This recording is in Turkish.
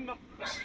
Remember.